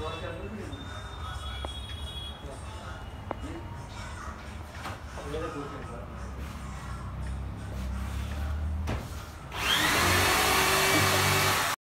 Gracias.